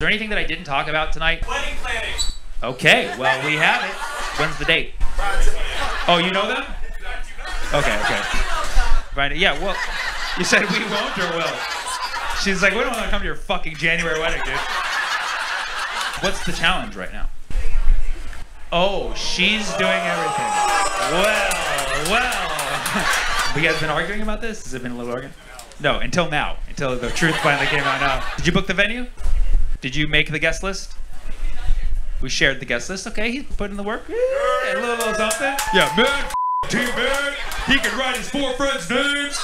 there anything that I didn't talk about tonight? Wedding planning. Okay, well, we have it. When's the date? Oh, you know them? Okay, okay. Right, yeah, well, you said we won't or will? She's like, we don't want to come to your fucking January wedding, dude. What's the challenge right now? Oh, she's doing everything. Well, well. you guys been arguing about this? Has it been a little arguing? No, until now. Until the truth finally came out now. Did you book the venue? Did you make the guest list? We shared the guest list. Okay, he's putting the work. Yeah, a little, little something. Yeah, man, team man. He can write his four friends' names.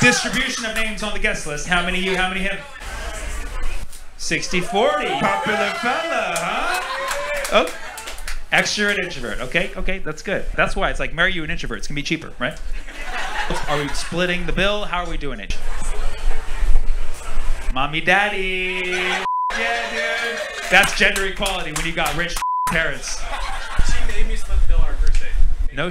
Distribution of names on the guest list. How many you? How many him? 60 40. Popular fella, huh? Oh. Extrovert, introvert. Okay, okay, that's good. That's why it's like marry you an introvert. It's gonna be cheaper, right? Are we splitting the bill? How are we doing it? Mommy, daddy. Yeah, dude. That's gender equality when you got rich parents. She made me split the bill our first date. No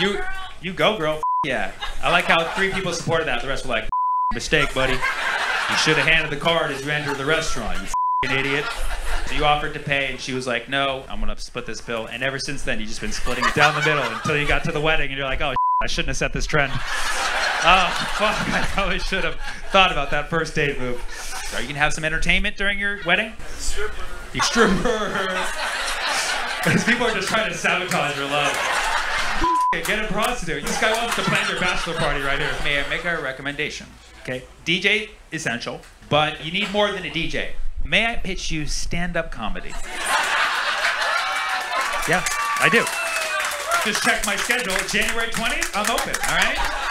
You you go, girl. Yeah. I like how three people supported that. The rest were like, mistake, buddy. You should have handed the card as you entered the restaurant, you idiot. So you offered to pay, and she was like, no, I'm going to split this bill. And ever since then, you've just been splitting it down the middle until you got to the wedding, and you're like, oh, I shouldn't have set this trend. Oh, fuck, I probably should have thought about that first date move. Are you going to have some entertainment during your wedding? Stripper. You stripper. Because people are just trying to sabotage your love. Get a prostitute. This guy wants to plan your bachelor party right here. May I make a recommendation? Okay. DJ essential, but you need more than a DJ. May I pitch you stand-up comedy? Yeah, I do. Just check my schedule. January 20th, I'm open, all right?